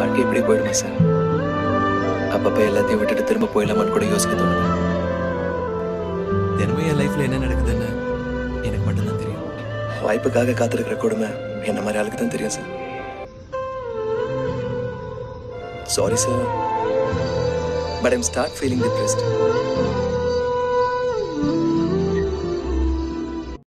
வாழ்க்கை இப்படி போயிடுமா சார். அப்பப்போ எல்லாத்தையும் விட்டுட்டு திரும்ப போயிடலாமான்னு கூட யோசிக்க தோணுது தினமும் என் லைஃப்ல என்ன நடக்குதுன்னு எனக்கு மட்டும்தான் தெரியும். வாய்ப்புக்காக காத்திருக்கிற கொடுமை என்ன மாதிரி ஆளுக்கு தான் தெரியும் sir. Sorry sir but I'm start feeling depressed